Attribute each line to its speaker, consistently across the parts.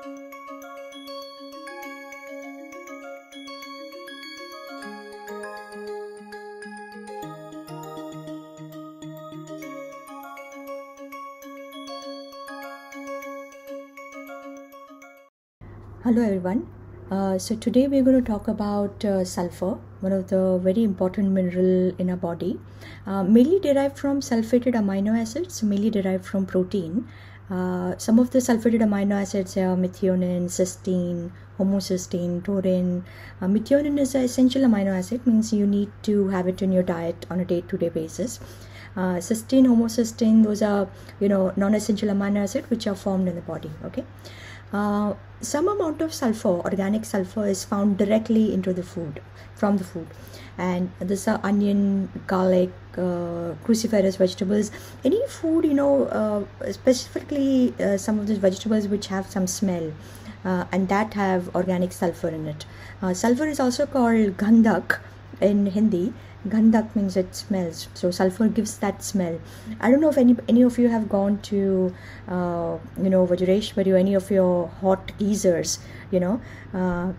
Speaker 1: Hello everyone. Uh, so today we're going to talk about uh, sulfur, one of the very important mineral in our body, uh, mainly derived from sulfated amino acids, mainly derived from protein. Uh, some of the sulfated amino acids are methionine, cysteine, homocysteine, taurine. Uh, methionine is an essential amino acid, means you need to have it in your diet on a day-to-day basis. Uh, cysteine, homocysteine, those are you know non-essential amino acids which are formed in the body. Okay. Uh, some amount of sulfur, organic sulfur, is found directly into the food from the food, and this are onion, garlic, uh, cruciferous vegetables. Any food, you know, uh, specifically uh, some of these vegetables which have some smell, uh, and that have organic sulfur in it. Uh, sulfur is also called gandhak in Hindi gandak means it smells. So sulfur gives that smell. I don't know if any any of you have gone to uh, you know Vajreshwari or any of your hot geysers, you know. Uh,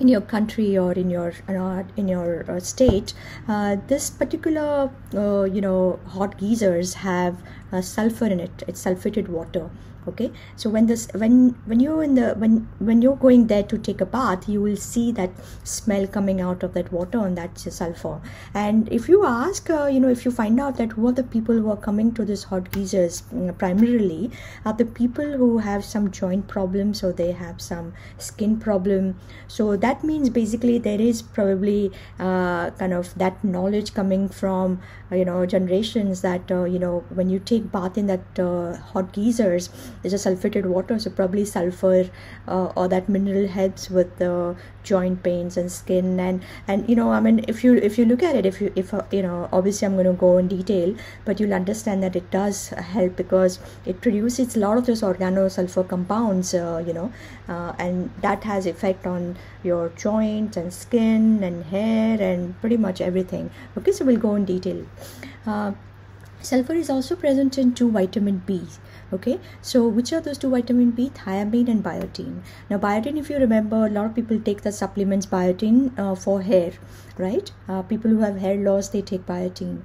Speaker 1: in your country or in your uh, in your uh, state uh, this particular uh, you know hot geysers have uh, sulfur in it it's sulfated water okay? So when this when when you're in the when when you're going there to take a bath you will see that smell coming out of that water and that's sulfur. And if you ask uh, you know if you find out that who are the people who are coming to this hot geysers mm, primarily are the people who have some joint problems or they have some skin problem. So that means basically there is probably uh, kind of that knowledge coming from uh, you know generations that uh, you know when you take bath in that uh, hot geysers there's a sulfated water so probably sulfur uh, or that mineral helps with the joint pains and skin. And and you know i mean if you if you look at it if you if uh, you know obviously i'm going to go in detail but you'll understand that it does help because it produces a lot of those organosulfur compounds uh, you know uh, and that has effect on your joints and skin and hair and pretty much everything. Okay so we'll go in detail. Uh, sulfur is also present in 2 vitamin b okay? So which are those two vitamin b thiamine and biotin? Now biotin if you remember a lot of people take the supplements biotin uh, for hair right? Uh, people who have hair loss they take biotin.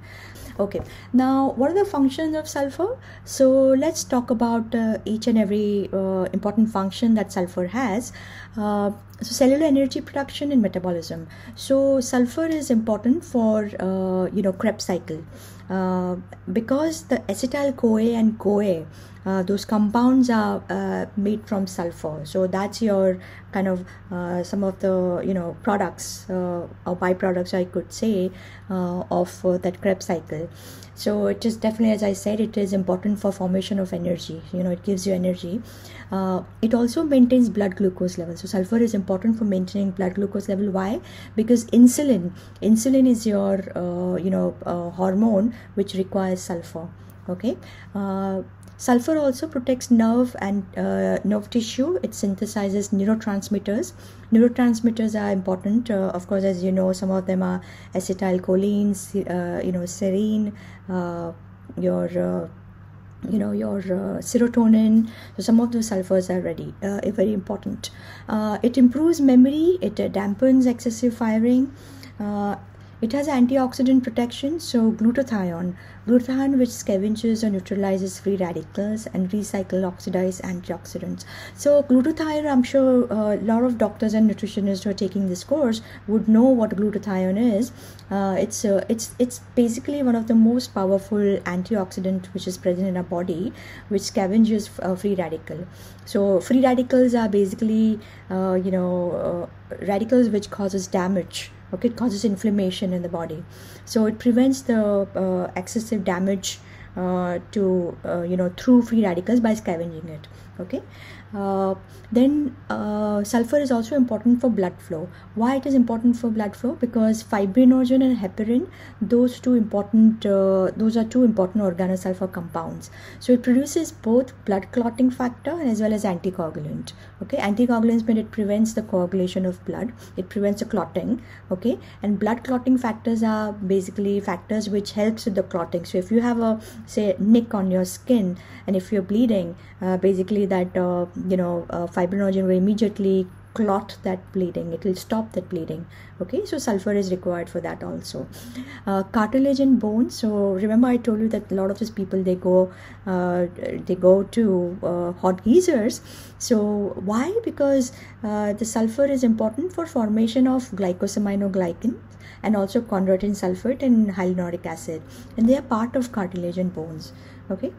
Speaker 1: Okay. Now what are the functions of sulfur? So let's talk about uh, each and every uh, important function that sulfur has. Uh, so cellular energy production and metabolism. So sulfur is important for uh, you know krebs cycle. Uh, because the acetyl CoA and CoA, uh, those compounds are uh, made from sulfur. So that's your kind of uh, some of the you know products uh, or byproducts I could say of that Krebs cycle. So it is definitely, as I said, it is important for formation of energy. You know, it gives you energy. it also maintains blood glucose level. So sulfur is important for maintaining blood glucose level. Why? Because insulin, insulin is your you know hormone which requires sulfur okay uh, sulfur also protects nerve and uh, nerve tissue. It synthesizes neurotransmitters. Neurotransmitters are important. Uh, of course as you know some of them are acetylcholine uh, you know serine uh, your uh, you know your uh, serotonin. So some of those sulfurs are ready uh, very important. Uh, it improves memory. It dampens excessive firing it has antioxidant protection, so glutathione, glutathione which scavenges or neutralizes free radicals and recycle oxidized antioxidants. So glutathione, I'm sure a lot of doctors and nutritionists who are taking this course would know what glutathione is. Uh, it's uh, it's it's basically one of the most powerful antioxidant which is present in our body, which scavenges uh, free radical. So free radicals are basically uh, you know uh, radicals which causes damage okay it causes inflammation in the body. So it prevents the uh, excessive damage uh, to uh, you know through free radicals by scavenging it. Okay uh, then uh, sulfur is also important for blood flow. Why it is important for blood flow? Because fibrinogen and heparin those two important uh, those are two important organosulfur compounds. So it produces both blood clotting factor as well as anticoagulant. Okay? Anticoagulants mean it prevents the coagulation of blood. It prevents the clotting. Okay? And blood clotting factors are basically factors which helps with the clotting. So if you have a say nick on your skin and if you're bleeding uh, basically that uh, you know uh, fibrinogen will immediately clot that bleeding. It will stop that bleeding. Okay so sulfur is required for that also. Uh, cartilage and bone so remember i told you that a lot of these people they go uh, they go to uh, hot geysers. So why? Because uh, the sulfur is important for formation of glycosaminoglycan and also chondroitin sulfate and hyaluronic acid. And they are part of cartilage and bones. Okay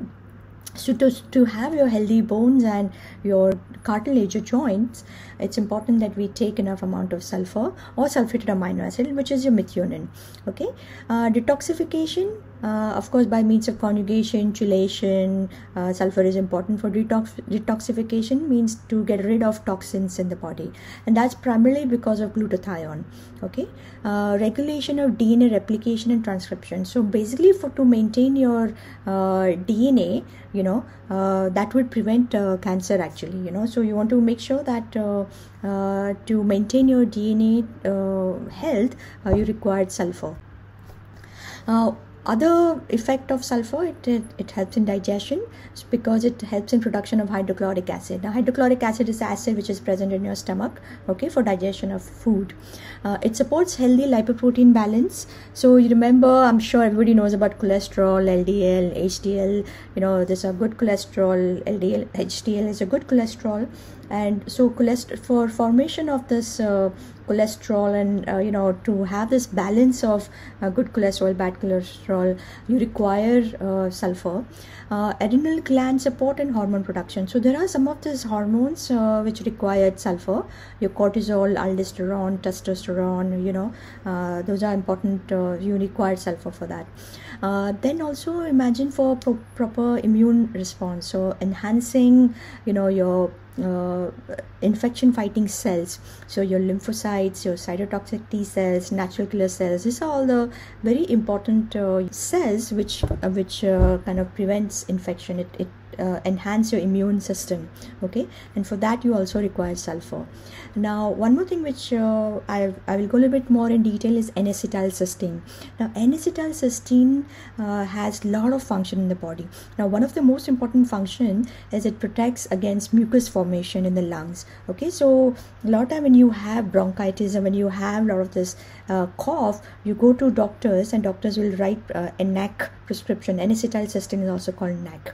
Speaker 1: so to, to have your healthy bones and your cartilage your joints it's important that we take enough amount of sulfur or sulfated amino acid which is your methionine okay? Uh, detoxification uh, of course by means of conjugation chelation uh, sulfur is important for detox detoxification means to get rid of toxins in the body. And that's primarily because of glutathione okay? Uh, regulation of dna replication and transcription. So basically for to maintain your uh, dna you know uh, that would prevent uh, cancer actually you know? So you want to make sure that to maintain your dna health you require sulfur other effect of sulfur it, it, it, helps in digestion because it helps in production of hydrochloric acid. Now hydrochloric acid is acid which is present in your stomach okay for digestion of food. Uh, it supports healthy lipoprotein balance. So you remember i'm sure everybody knows about cholesterol ldl hdl you know there's a good cholesterol ldl hdl is a good cholesterol. And so cholesterol for formation of this uh, cholesterol and uh, you know to have this balance of uh, good cholesterol bad cholesterol you require uh, sulfur. Uh, adrenal gland support and hormone production. So there are some of these hormones uh, which require sulfur. Your cortisol aldosterone testosterone you know uh, those are important you require sulfur for that then also imagine for pro- proper immune response. So enhancing you know your uh, infection fighting cells. So your lymphocytes your cytotoxic t cells natural killer cells. These are all the very important uh, cells which uh, which uh, kind of prevents infection. It, it uh, enhance your immune system okay? And for that you also require sulfur. Now one more thing which uh, I, I will go a little bit more in detail is n-acetylcysteine. Now n-acetylcysteine uh, has a lot of function in the body. Now one of the most important function is it protects against mucus formation in the lungs okay? So a lot of time when you have bronchitis and when you have a lot of this uh, cough you go to doctors and doctors will write uh, a NAC prescription. N-acetylcysteine is also called NAC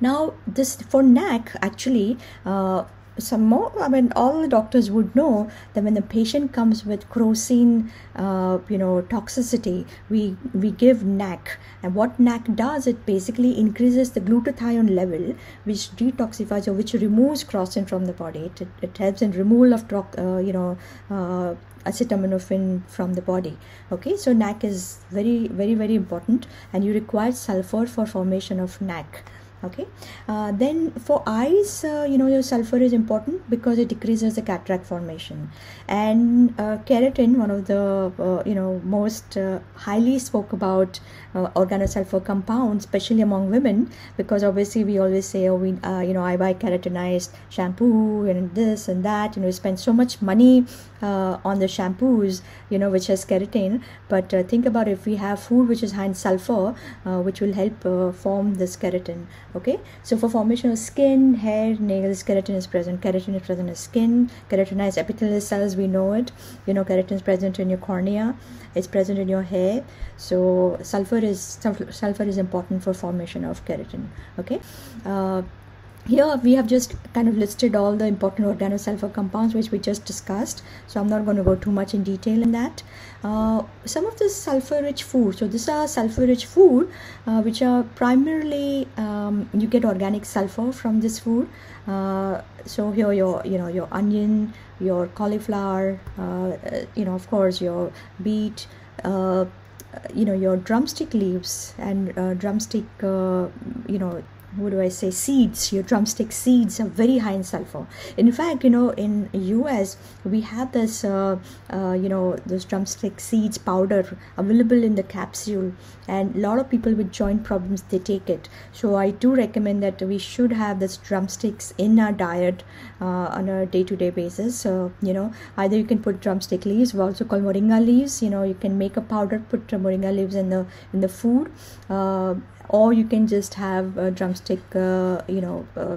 Speaker 1: now this for NAC actually uh, some more i mean all the doctors would know that when the patient comes with crocin uh, you know toxicity we we give nac and what nac does it basically increases the glutathione level which detoxifies or which removes crocin from the body. It, it, helps in removal of uh, you know uh, acetaminophen from the body. Okay so nac is very very very important. And you require sulfur for formation of nac okay? Uh, then for eyes uh, you know your sulfur is important because it decreases the cataract formation. And uh, keratin one of the uh, you know most uh, highly spoke about uh, organosulfur compounds especially among women because obviously we always say oh we you know i buy keratinized shampoo and this and that you know we spend so much money Uh, on the shampoos you know which has keratin. But uh, think about if we have food which is high in sulfur uh, which will help form this keratin okay? So for formation of skin hair nails keratin is present. Keratin is present in skin. Keratinized epithelial cells we know it. You know keratin is present in your cornea. It's present in your hair. So sulfur is sulfur is important for formation of keratin okay? Uh, here we have just kind of listed all the important organosulfur compounds which we just discussed so i'm not going to go too much in detail in that. Uh, some of the sulfur rich food so these are sulfur rich food uh, which are primarily um, you get organic sulfur from this food. Uh, so here your you know your onion your cauliflower uh, you know of course your beet uh, you know your drumstick leaves and uh, drumstick you know what do I say? Seeds. Your drumstick seeds are very high in sulfur. In fact you know in US we have this uh, uh, you know those drumstick seeds powder available in the capsule and a lot of people with joint problems they take it. So I do recommend that we should have this drumsticks in our diet uh, on a day-to-day basis. So you know either you can put drumstick leaves we also call moringa leaves. You know you can make a powder put moringa leaves in the in the food uh, or you can just have a drumstick uh, you know uh,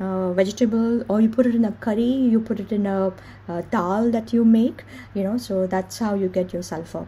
Speaker 1: uh, vegetable or you put it in a curry you put it in a, a dal that you make you know so that's how you get your sulfur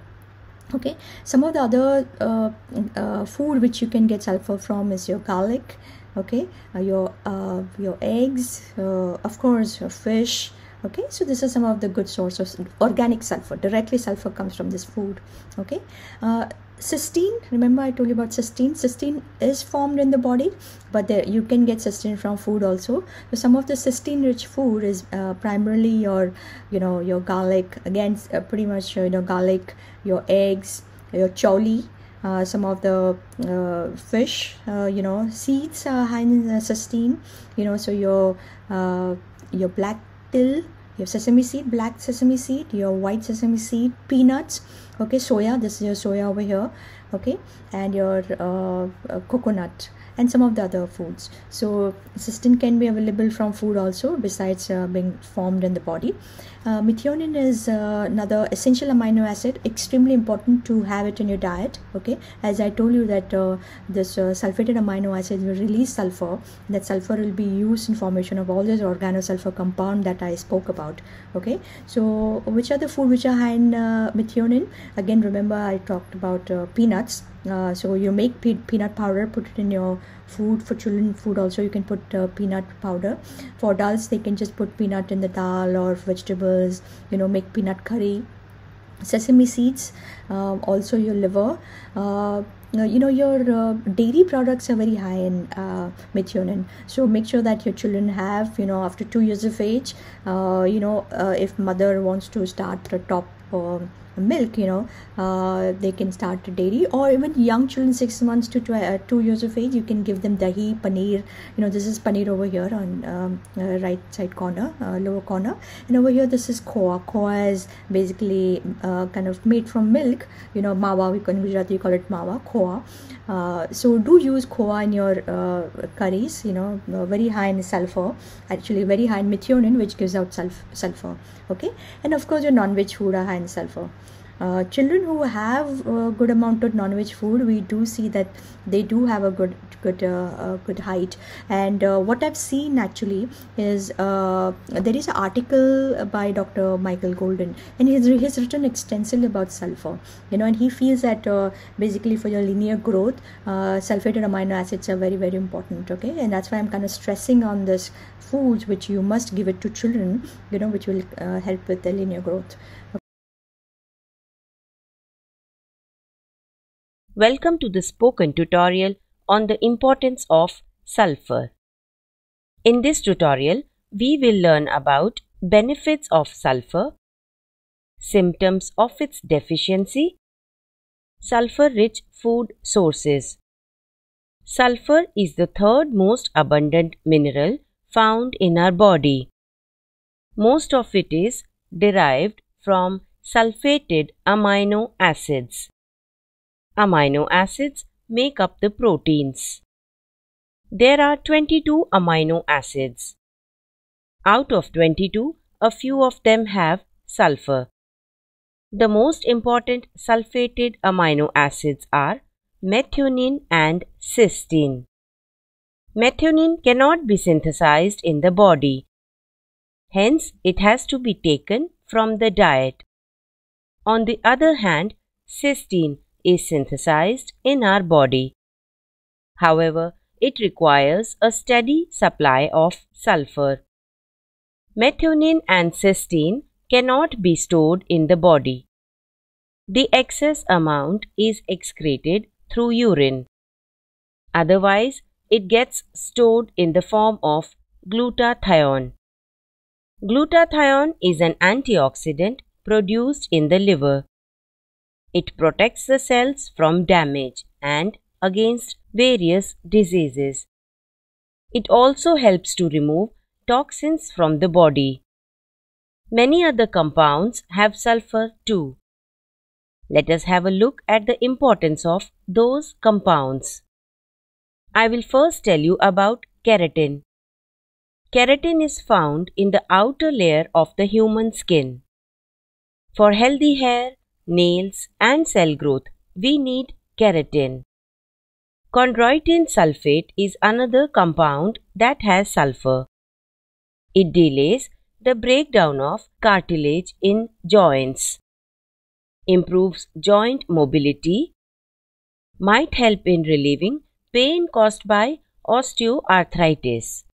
Speaker 1: okay? Some of the other uh, uh, food which you can get sulfur from is your garlic okay? Uh, your uh, your eggs uh, of course your fish okay? So this is some of the good sources. Organic sulfur directly sulfur comes from this food okay? Uh, cysteine. Remember i told you about cysteine? Cysteine is formed in the body but there you can get cysteine from food also. So some of the cysteine rich food is uh, primarily your you know your garlic again uh, pretty much you know garlic your eggs your choli uh, some of the uh, fish uh, you know seeds are high in cysteine you know so your uh, your black til your sesame seed black sesame seed your white sesame seed peanuts okay soya this is your soya over here okay and your uh, uh, coconut and some of the other foods. So cysteine can be available from food also besides uh, being formed in the body. Uh, methionine is uh, another essential amino acid extremely important to have it in your diet okay. As i told you that uh, this sulfated amino acid will release sulfur that sulfur will be used in formation of all these organosulfur compound that i spoke about okay. So which are the food which are high in methionine again remember i talked about uh, peanuts. Uh, so you make pe- peanut powder put it in your food for children food also you can put uh, peanut powder. For adults they can just put peanut in the dal or vegetables you know make peanut curry. Sesame seeds um, also your liver. Uh, you know your uh, dairy products are very high in uh, methionine. So make sure that your children have you know after two years of age uh, you know uh, if mother wants to start the top um, milk you know uh, they can start a dairy or even young children six months to tw- uh, two years of age you can give them dahi paneer. You know this is paneer over here on um, uh, right side corner uh, lower corner. And over here this is koa koa is basically uh, kind of made from milk. You know mawa we can gujarati call it mawa koa uh, so do use koa in your curries you know very high in sulfur. Actually very high in methionine which gives out sulf- sulfur okay? And of course your non-veg food are high in sulfur uh, children who have a good amount of non-veg food we do see that they do have a good good uh, good height. And uh, what i've seen actually is uh, there is an article by dr michael golden and he's, he's written extensively about sulfur. You know and he feels that basically for your linear growth sulfated amino acids are very very important okay? And that's why i'm kind of stressing on this foods which you must give it to children you know which will help with the linear growth
Speaker 2: Welcome to the spoken tutorial on the importance of sulfur. In this tutorial, we will learn about benefits of sulfur, symptoms of its deficiency, sulfur-rich food sources. Sulfur is the third most abundant mineral found in our body. Most of it is derived from sulfated amino acids. Amino acids make up the proteins. There are 22 amino acids. Out of 22, a few of them have sulfur. The most important sulfated amino acids are methionine and cysteine. Methionine cannot be synthesized in the body. Hence, it has to be taken from the diet. On the other hand, cysteine is synthesized in our body. However, it requires a steady supply of sulfur. Methionine and cysteine cannot be stored in the body. The excess amount is excreted through urine. Otherwise, it gets stored in the form of glutathione. Glutathione is an antioxidant produced in the liver. It protects the cells from damage and against various diseases. It also helps to remove toxins from the body. Many other compounds have sulfur too. Let us have a look at the importance of those compounds. I will first tell you about keratin. Keratin is found in the outer layer of the human skin. For healthy hair, nails, and cell growth, we need keratin. Chondroitin sulfate is another compound that has sulfur. It delays the breakdown of cartilage in joints, improves joint mobility, might help in relieving pain caused by osteoarthritis.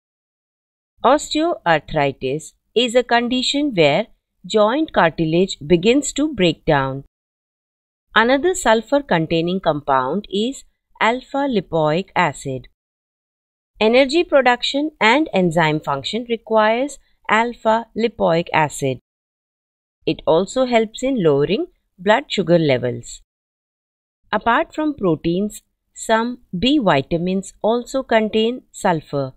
Speaker 2: Osteoarthritis is a condition where joint cartilage begins to break down. Another sulfur containing compound is alpha lipoic acid. Energy production and enzyme function requires alpha lipoic acid. It also helps in lowering blood sugar levels. Apart from proteins, some B vitamins also contain sulfur.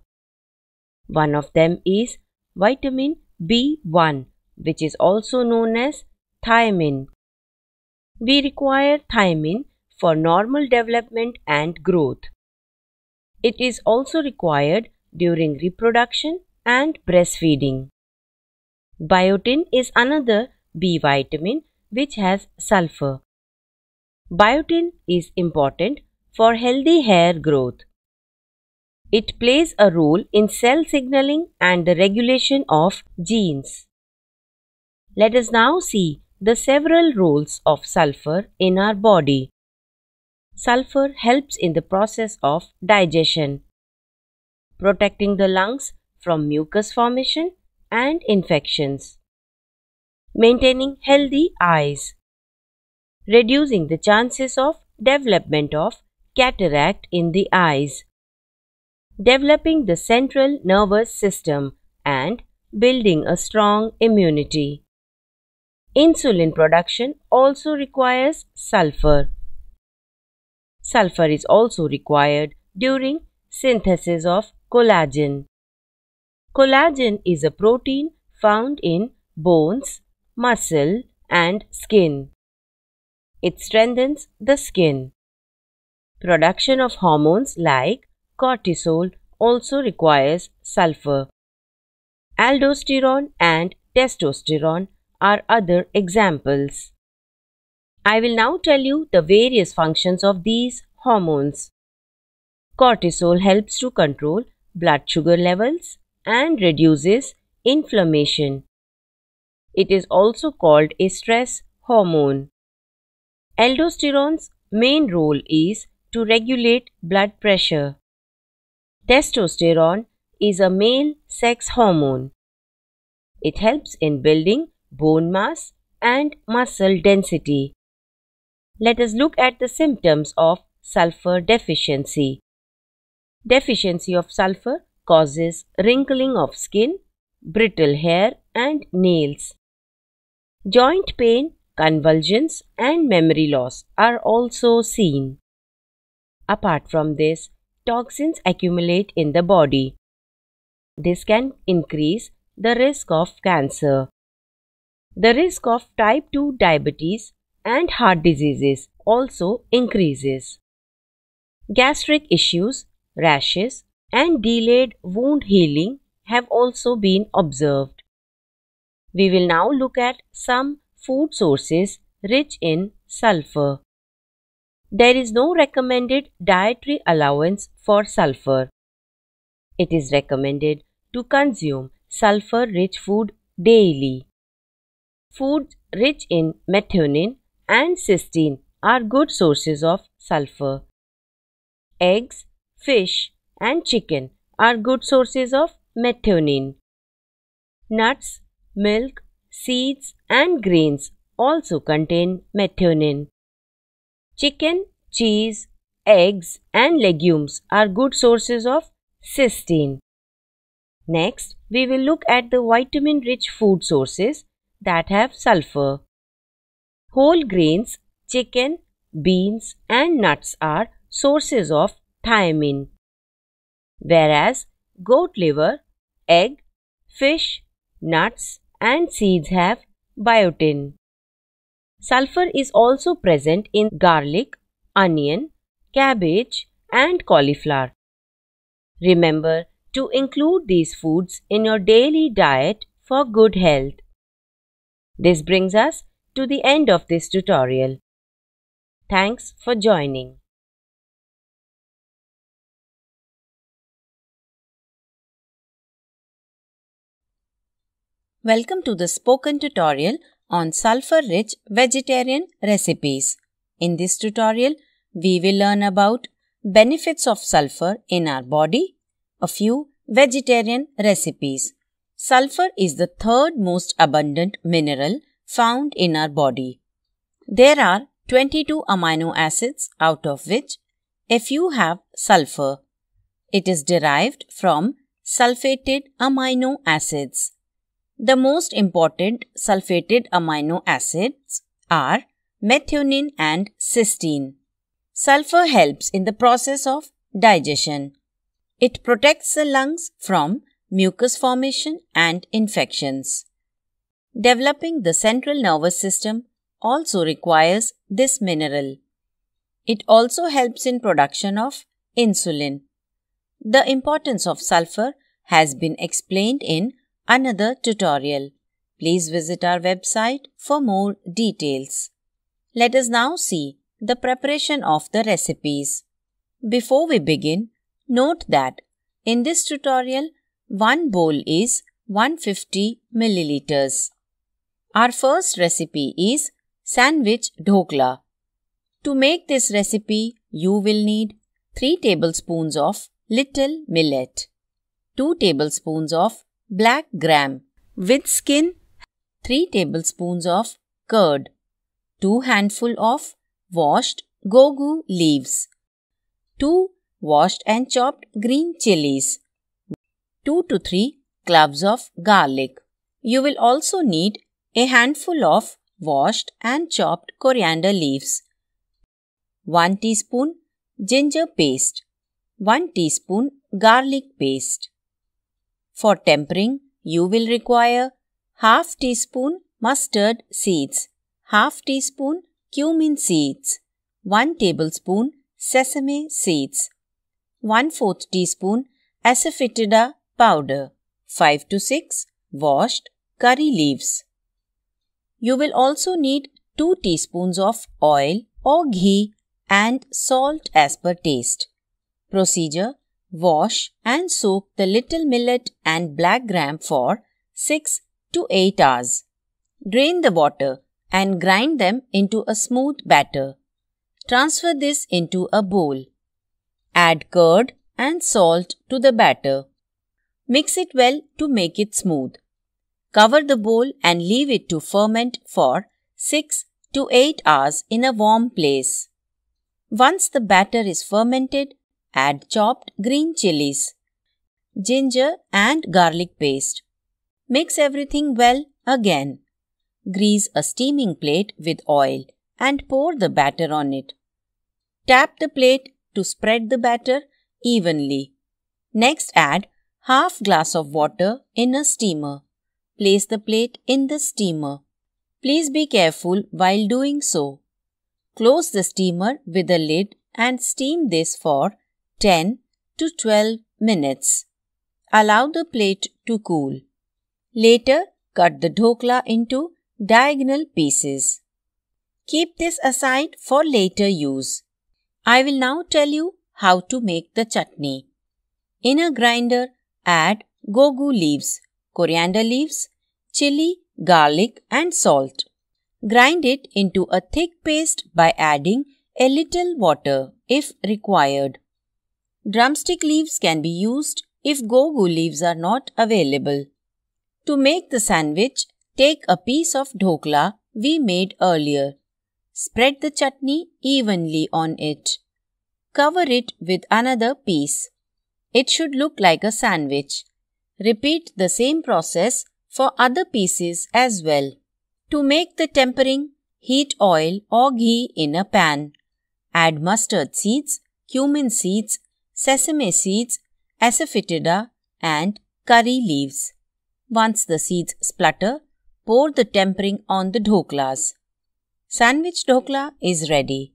Speaker 2: One of them is vitamin B1, which is also known as thiamine. We require thiamine for normal development and growth. It is also required during reproduction and breastfeeding. Biotin is another B vitamin which has sulfur. Biotin is important for healthy hair growth. It plays a role in cell signaling and the regulation of genes. Let us now see the several roles of sulfur in our body. Sulfur helps in the process of digestion, protecting the lungs from mucus formation and infections, maintaining healthy eyes, reducing the chances of development of cataract in the eyes, developing the central nervous system and building a strong immunity. Insulin production also requires sulfur. Sulfur is also required during synthesis of collagen. Collagen is a protein found in bones, muscle and skin. It strengthens the skin. Production of hormones like cortisol also requires sulfur. Aldosterone and testosterone are other examples. I will now tell you the various functions of these hormones. Cortisol helps to control blood sugar levels and reduces inflammation. It is also called a stress hormone. Aldosterone's main role is to regulate blood pressure. Testosterone is a male sex hormone. It helps in building bone mass and muscle density. Let us look at the symptoms of sulfur deficiency. Deficiency of sulfur causes wrinkling of skin, brittle hair and nails. Joint pain, convulsions and memory loss are also seen. Apart from this, toxins accumulate in the body. This can increase the risk of cancer. The risk of type 2 diabetes and heart diseases also increases. Gastric issues, rashes, and delayed wound healing have also been observed. We will now look at some food sources rich in sulfur. There is no recommended dietary allowance for sulfur. It is recommended to consume sulfur rich food daily. Foods rich in methionine and cysteine are good sources of sulfur. Eggs, fish, and chicken are good sources of methionine. Nuts, milk, seeds, and grains also contain methionine. Chicken, cheese, eggs, and legumes are good sources of cysteine. Next, we will look at the vitamin rich food sources that have sulfur. Whole grains, chicken, beans, and nuts are sources of thiamine, whereas goat liver, egg, fish, nuts, and seeds have biotin. Sulfur is also present in garlic, onion, cabbage, and cauliflower. Remember to include these foods in your daily diet for good health. This brings us to the end of this tutorial. Thanks for joining.
Speaker 3: Welcome to the spoken tutorial on sulfur-rich vegetarian recipes. In this tutorial, we will learn about benefits of sulfur in our body, a few vegetarian recipes. Sulfur is the third most abundant mineral found in our body. There are 22 amino acids out of which a few have sulfur. It is derived from sulfated amino acids. The most important sulfated amino acids are methionine and cysteine. Sulfur helps in the process of digestion. It protects the lungs from mucus formation and infections. Developing the central nervous system also requires this mineral. It also helps in production of insulin. The importance of sulfur has been explained in another tutorial. Please visit our website for more details. Let us now see the preparation of the recipes. Before we begin, note that in this tutorial, one bowl is 150 milliliters. Our first recipe is sandwich dhokla. To make this recipe, you will need 3 tablespoons of little millet, 2 tablespoons of black gram with skin 3 tablespoons of curd 2 handful of washed gogu leaves 2 washed and chopped green chilies 2 to 3 cloves of garlic. You will also need a handful of washed and chopped coriander leaves. 1 teaspoon ginger paste. 1 teaspoon garlic paste. For tempering, you will require half teaspoon mustard seeds, half teaspoon cumin seeds, 1 tablespoon sesame seeds, 1 4th teaspoon asafoetida powder, 5 to 6 washed curry leaves. You will also need 2 teaspoons of oil or ghee and salt as per taste. Procedure Wash and soak the little millet and black gram for 6 to 8 hours. Drain the water and grind them into a smooth batter. Transfer this into a bowl. Add curd and salt to the batter. Mix it well to make it smooth. Cover the bowl and leave it to ferment for 6 to 8 hours in a warm place. Once the batter is fermented, Add chopped green chilies, ginger and garlic paste. Mix everything well again. Grease a steaming plate with oil and pour the batter on it. Tap the plate to spread the batter evenly. Next add half glass of water in a steamer. Place the plate in the steamer. Please be careful while doing so. Close the steamer with a lid and steam this for 10 to 12 minutes. Allow the plate to cool. Later, cut the dhokla into diagonal pieces. Keep this aside for later use. I will now tell you how to make the chutney. In a grinder, add gogu leaves, coriander leaves, chili, garlic and salt. Grind it into a thick paste by adding a little water if required. Drumstick leaves can be used if gogu leaves are not available. To make the sandwich, take a piece of dhokla we made earlier. Spread the chutney evenly on it. Cover it with another piece. It should look like a sandwich. Repeat the same process for other pieces as well. To make the tempering, heat oil or ghee in a pan. Add mustard seeds, cumin seeds sesame seeds, asafoetida, and curry leaves. Once the seeds splutter, pour the tempering on the dhoklas. Sandwich dhokla is ready.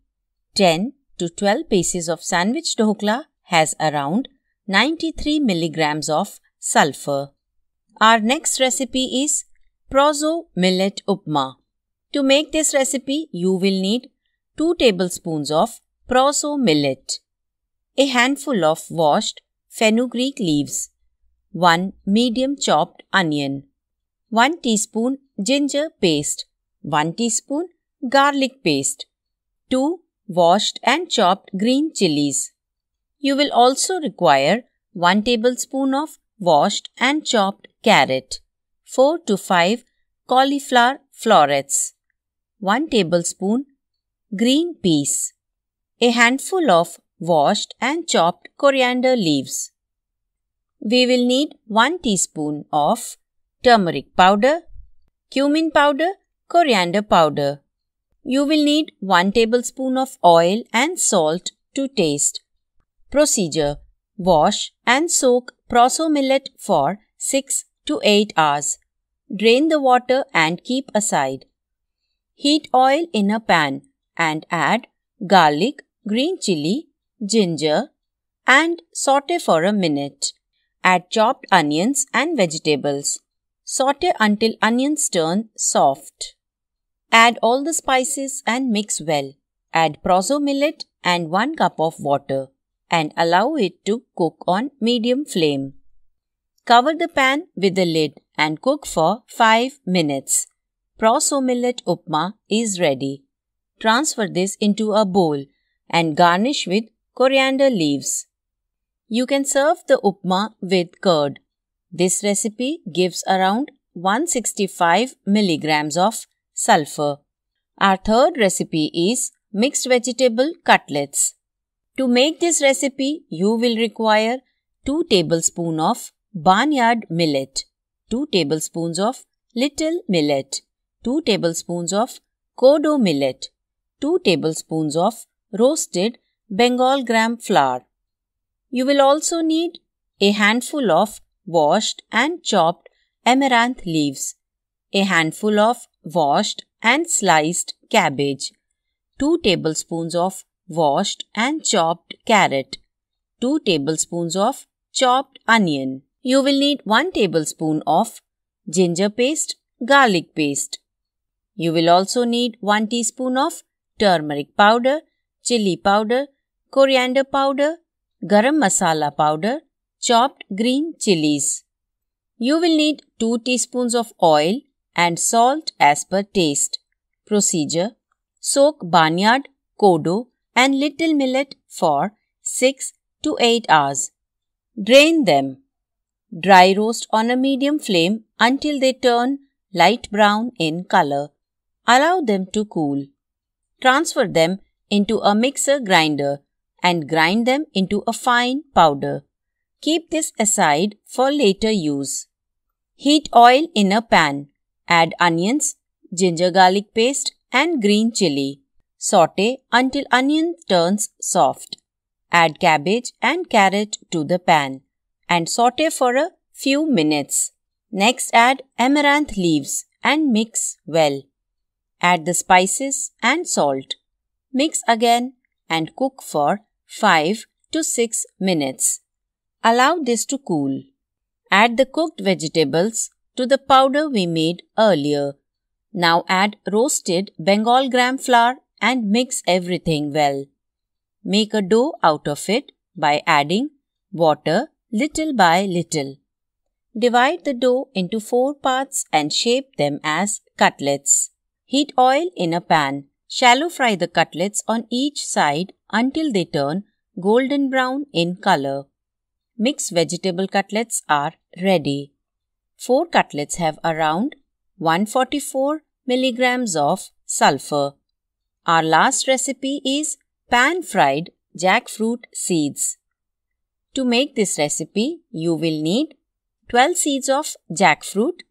Speaker 3: 10 to 12 pieces of sandwich dhokla has around 93 milligrams of sulfur. Our next recipe is Proso Millet Upma. To make this recipe, you will need 2 tablespoons of Proso millet a handful of washed fenugreek leaves, 1 medium chopped onion, 1 teaspoon ginger paste, 1 teaspoon garlic paste, 2 washed and chopped green chilies. You will also require 1 tablespoon of washed and chopped carrot, 4 to 5 cauliflower florets, 1 tablespoon green peas, a handful of washed and chopped coriander leaves. We will need 1 teaspoon of turmeric powder, cumin powder, coriander powder. You will need 1 tablespoon of oil and salt to taste. Procedure Wash and soak proso millet for 6 to 8 hours. Drain the water and keep aside. Heat oil in a pan and add garlic, green chili, ginger, and saute for a minute. Add chopped onions and vegetables. Saute until onions turn soft. Add all the spices and mix well. Add proso millet and 1 cup of water and allow it to cook on medium flame. Cover the pan with the lid and cook for 5 minutes. Proso millet upma is ready. Transfer this into a bowl and garnish with coriander leaves. You can serve the upma with curd. This recipe gives around 165 milligrams of sulfur. Our third recipe is mixed vegetable cutlets. To make this recipe, you will require 2 tablespoons of barnyard millet, 2 tablespoons of little millet, 2 tablespoons of kodo millet, 2 tablespoons of roasted Bengal gram flour. You will also need a handful of washed and chopped amaranth leaves, a handful of washed and sliced cabbage, 2 tablespoons of washed and chopped carrot, 2 tablespoons of chopped onion. You will need 1 tablespoon of ginger paste, garlic paste. You will also need 1 teaspoon of turmeric powder, chili powder, coriander powder, garam masala powder, chopped green chilies. You will need 2 teaspoons of oil and salt as per taste. Procedure Soak barnyard, kodo and little millet for 6 to 8 hours. Drain them. Dry roast on a medium flame until they turn light brown in color. Allow them to cool. Transfer them into a mixer grinder and grind them into a fine powder. Keep this aside for later use. Heat oil in a pan. Add onions, ginger garlic paste and green chili. Saute until onion turns soft. Add cabbage and carrot to the pan and saute for a few minutes. Next add amaranth leaves and mix well. Add the spices and salt. Mix again and cook for 5 to 6 minutes. Allow this to cool. Add the cooked vegetables to the powder we made earlier. Now add roasted Bengal gram flour and mix everything well. Make a dough out of it by adding water little by little. Divide the dough into four parts and shape them as cutlets. Heat oil in a pan. Shallow fry the cutlets on each side until they turn golden brown in color. Mixed vegetable cutlets are ready. Four cutlets have around 144 milligrams of sulfur. Our last recipe is pan fried jackfruit seeds. To make this recipe, you will need 12 seeds of jackfruit,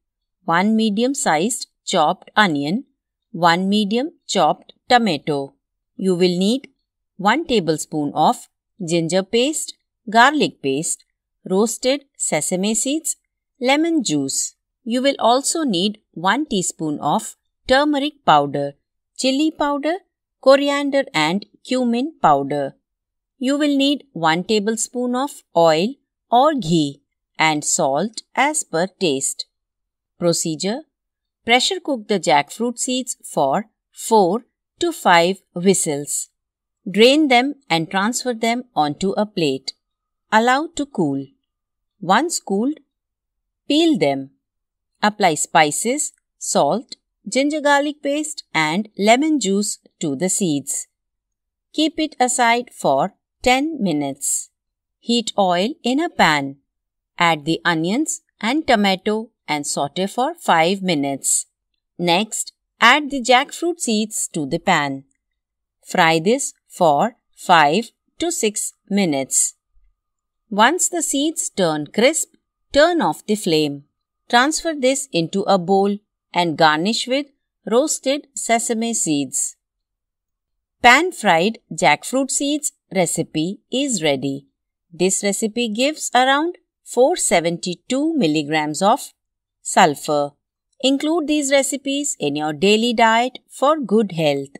Speaker 3: 1 medium sized chopped onion, 1 medium chopped tomato. You will need 1 tablespoon of ginger paste, garlic paste, roasted sesame seeds, lemon juice. You will also need 1 teaspoon of turmeric powder, chili powder, coriander and cumin powder. You will need 1 tablespoon of oil or ghee and salt as per taste. Procedure Pressure cook the jackfruit seeds for 4 to 5 whistles. Drain them and transfer them onto a plate. Allow to cool. Once cooled, peel them. Apply spices, salt, ginger garlic paste and lemon juice to the seeds. Keep it aside for 10 minutes. Heat oil in a pan. Add the onions and tomato and saute for 5 minutes. Next, add the jackfruit seeds to the pan. Fry this for 5 to 6 minutes. Once the seeds turn crisp, turn off the flame. Transfer this into a bowl and garnish with roasted sesame seeds. Pan fried jackfruit seeds recipe is ready. This recipe gives around 472 milligrams of sulfur. Include these recipes in your daily diet for good health.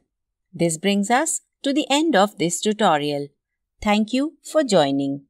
Speaker 3: This brings us to the end of this tutorial. Thank you for joining.